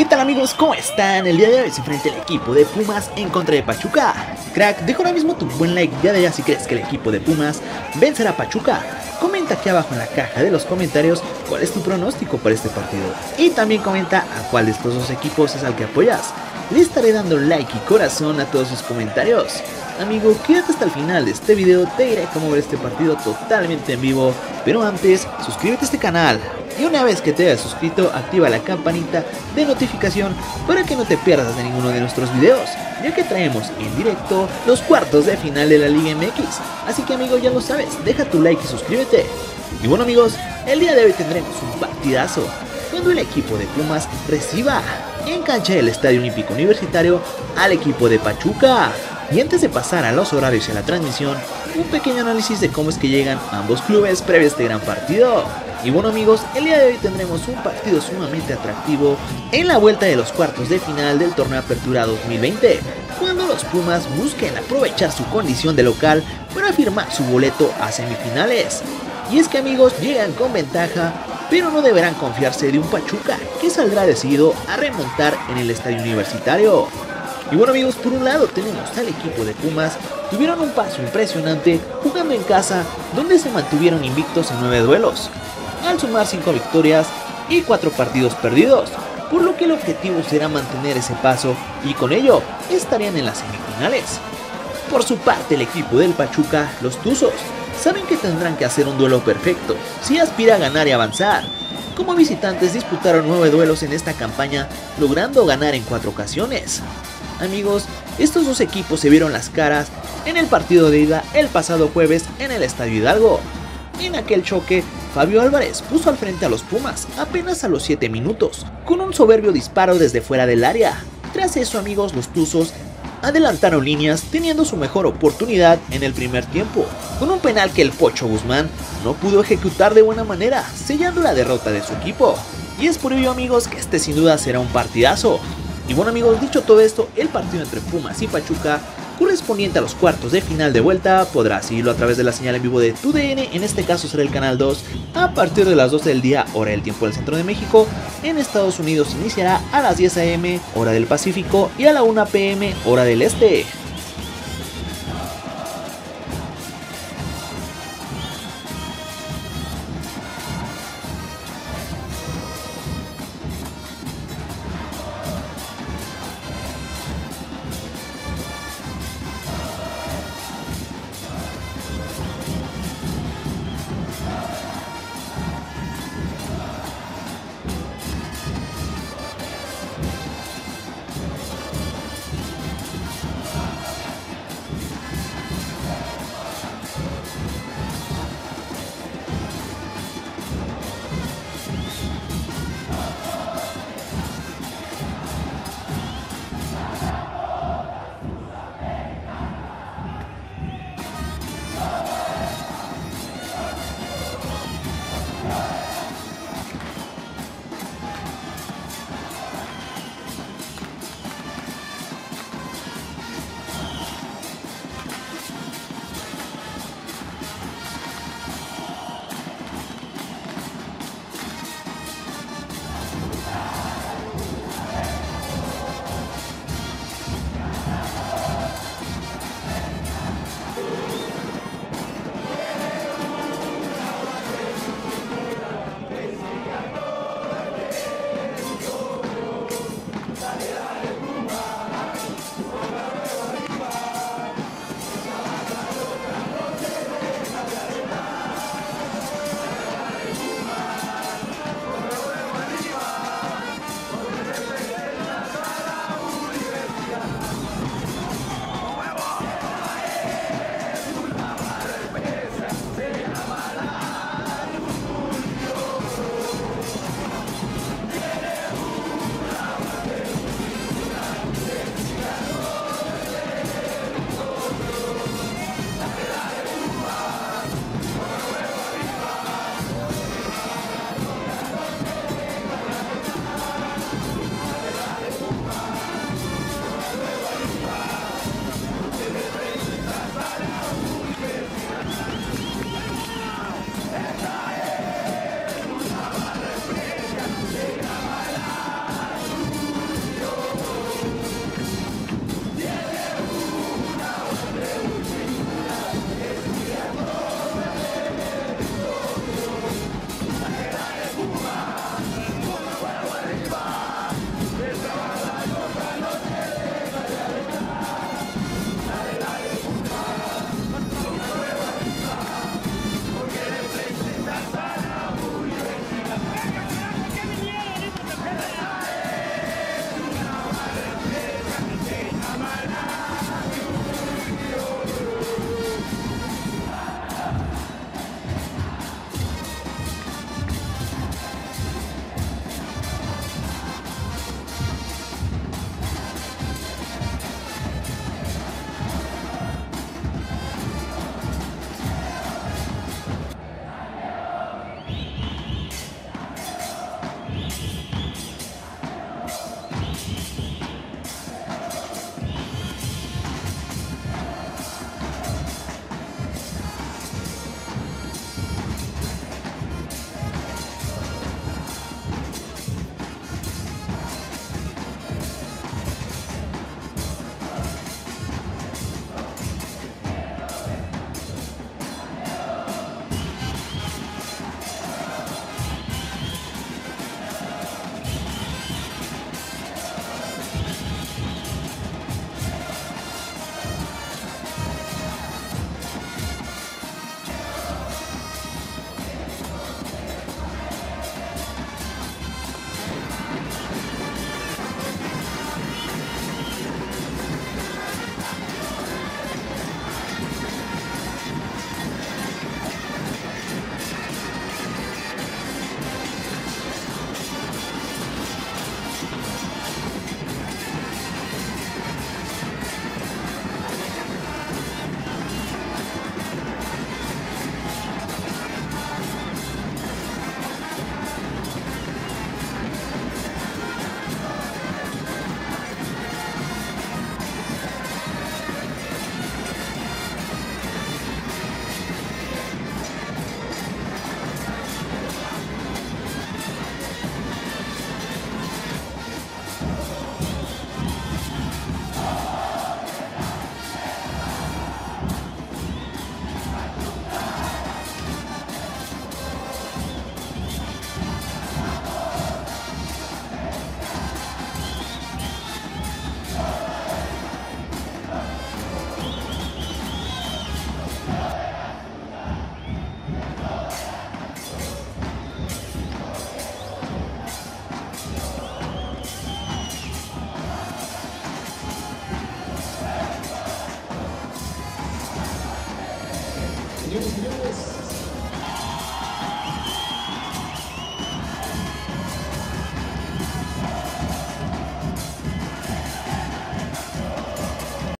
¿Qué tal amigos? ¿Cómo están? El día de hoy se enfrenta el equipo de Pumas en contra de Pachuca. Crack, deja ahora mismo tu buen like ya de allá si crees que el equipo de Pumas vencerá a Pachuca. Comenta aquí abajo en la caja de los comentarios cuál es tu pronóstico para este partido. Y también comenta a cuál de estos dos equipos es al que apoyas. Le estaré dando like y corazón a todos sus comentarios. Amigo, quédate hasta el final de este video, te diré cómo ver este partido totalmente en vivo. Pero antes, suscríbete a este canal, y una vez que te hayas suscrito, activa la campanita de notificación para que no te pierdas de ninguno de nuestros videos, ya que traemos en directo los cuartos de final de la Liga MX. Así que amigo, ya lo sabes, deja tu like y suscríbete. Y bueno amigos, el día de hoy tendremos un partidazo, cuando el equipo de Pumas reciba en cancha del Estadio Olímpico Universitario al equipo de Pachuca. Y antes de pasar a los horarios y a la transmisión, un pequeño análisis de cómo es que llegan ambos clubes previo a este gran partido. Y bueno amigos, el día de hoy tendremos un partido sumamente atractivo en la vuelta de los cuartos de final del torneo Apertura 2020, cuando los Pumas busquen aprovechar su condición de local para firmar su boleto a semifinales. Y es que amigos llegan con ventaja, pero no deberán confiarse de un Pachuca que saldrá decidido a remontar en el estadio universitario. Y bueno amigos, por un lado tenemos al equipo de Pumas, tuvieron un paso impresionante jugando en casa, donde se mantuvieron invictos en 9 duelos al sumar 5 victorias y 4 partidos perdidos, por lo que el objetivo será mantener ese paso y con ello estarían en las semifinales. Por su parte el equipo del Pachuca, los Tuzos, saben que tendrán que hacer un duelo perfecto si aspira a ganar y avanzar. Como visitantes disputaron 9 duelos en esta campaña, logrando ganar en 4 ocasiones. Amigos, estos dos equipos se vieron las caras en el partido de ida el pasado jueves en el Estadio Hidalgo. En aquel choque, Fabio Álvarez puso al frente a los Pumas apenas a los 7 minutos, con un soberbio disparo desde fuera del área. Tras eso, amigos, los Tuzos adelantaron líneas teniendo su mejor oportunidad en el primer tiempo, con un penal que el Pocho Guzmán no pudo ejecutar de buena manera, sellando la derrota de su equipo. Y es por ello amigos que este sin duda será un partidazo. Y bueno amigos, dicho todo esto, el partido entre Pumas y Pachuca correspondiente a los cuartos de final de vuelta podrás seguirlo a través de la señal en vivo de tu DN, en este caso será el canal 2, a partir de las 12 del día, hora del tiempo del centro de México. En Estados Unidos iniciará a las 10 am, hora del Pacífico, y a la 1 pm, hora del Este. mil milhas